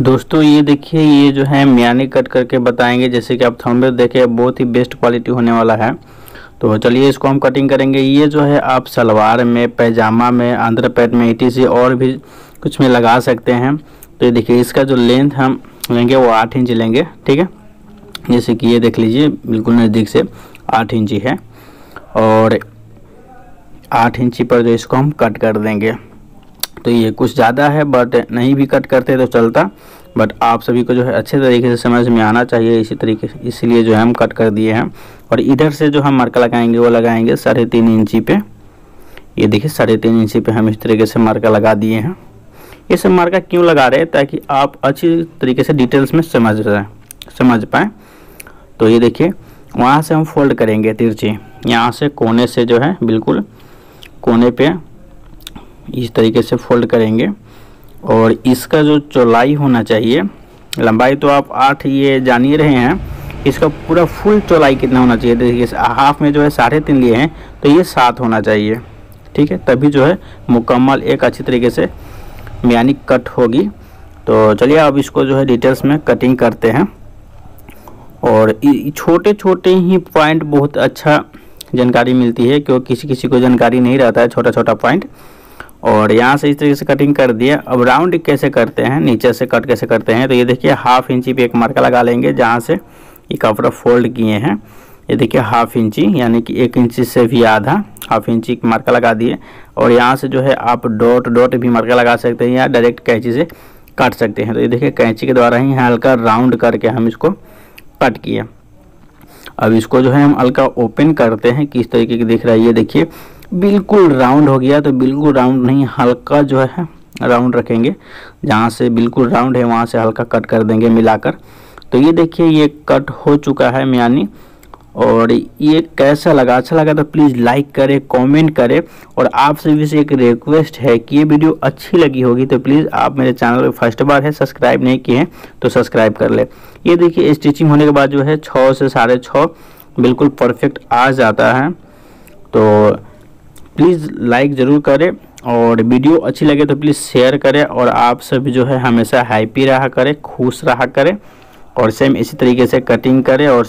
दोस्तों, ये देखिए, ये जो है मियानी कट करके बताएँगे, जैसे कि आप थंबनेल देखे बहुत ही बेस्ट क्वालिटी होने वाला है। तो चलिए, इसको हम कटिंग करेंगे। ये जो है, आप सलवार में, पैजामा में अंदर पैट में, ई से और भी कुछ में लगा सकते हैं। तो ये देखिए, इसका जो लेंथ हम लेंगे, वो आठ इंच लेंगे, ठीक है? जैसे कि ये देख लीजिए, बिल्कुल नज़दीक से आठ इंची है और आठ इंची पर जो इसको हम कट कर देंगे। तो ये कुछ ज़्यादा है बट नहीं भी कट करते तो चलता। बट आप सभी को जो है अच्छे तरीके से समझ में आना चाहिए इसी तरीके से। इसलिए जो है हम कट कर दिए हैं। और इधर से जो हम मार्का लगाएँगे, वो लगाएँगे साढ़े तीन इंची पे। ये देखिए, साढ़े तीन इंची पे हम इस तरीके से मार्का लगा दिए हैं। ये सब मार्का क्यों लगा रहे हैं? ताकि आप अच्छी तरीके से डिटेल्स में समझ रहे समझ पाएँ। तो ये देखिए, वहाँ से हम फोल्ड करेंगे तिरछी। यहाँ से कोने से जो है, बिल्कुल कोने पे इस तरीके से फोल्ड करेंगे। और इसका जो चौलाई होना चाहिए, लंबाई तो आप आठ ये जान ही रहे हैं, इसका पूरा फुल चौलाई कितना होना चाहिए? देखिए हाफ़ में जो है साढ़े तीन लिए हैं तो ये सात होना चाहिए। ठीक है, तभी जो है मुकम्मल एक अच्छी तरीके से यानी कट होगी। तो चलिए, अब इसको जो है डिटेल्स में कटिंग करते हैं। और छोटे छोटे ही पॉइंट बहुत अच्छा जानकारी मिलती है, क्योंकि किसी किसी को जानकारी नहीं रहता है छोटा छोटा पॉइंट और यहाँ से इस तरीके से कटिंग कर दिया। अब राउंड कैसे करते हैं? नीचे से कट कैसे करते हैं? तो ये देखिए हाफ़ इंची पे एक मार्का लगा लेंगे, जहाँ से ये कपड़ा फोल्ड किए हैं। ये देखिए हाफ़ इंची यानी कि एक इंची से भी आधा हाफ़ इंची मार्का लगा दिए। और यहाँ से जो है, आप डॉट डॉट भी मार्का लगा सकते हैं या डायरेक्ट कैंची से काट सकते हैं। तो ये देखिए, कैंची के द्वारा ही हल्का राउंड करके हम इसको कट किए अब इसको जो है, हम हल्का ओपन करते हैं, किस तरीके की दिख रहा है ये देखिए। बिल्कुल राउंड हो गया तो बिल्कुल राउंड नहीं, हल्का जो है, राउंड रखेंगे। जहाँ से बिल्कुल राउंड है, वहाँ से हल्का कट कर देंगे मिलाकर। तो ये देखिए, ये कट हो चुका है मियानी। और ये कैसा लगा? अच्छा लगा तो प्लीज़ लाइक करें, कमेंट करें। और आप सभी से एक रिक्वेस्ट है कि ये वीडियो अच्छी लगी होगी तो प्लीज़ आप मेरे चैनल पर फ़र्स्ट बार है, सब्सक्राइब नहीं किए हैं तो सब्सक्राइब कर ले। ये देखिए, स्टिचिंग होने के बाद जो है, छः से साढ़े छः, बिल्कुल परफेक्ट आ जाता है। तो प्लीज़ लाइक ज़रूर करें और वीडियो अच्छी लगे तो प्लीज़ शेयर करें और आप सब जो है हमेशा हैप्पी रहा करें, खुश रहा करें और सेम इसी तरीके से कटिंग करें और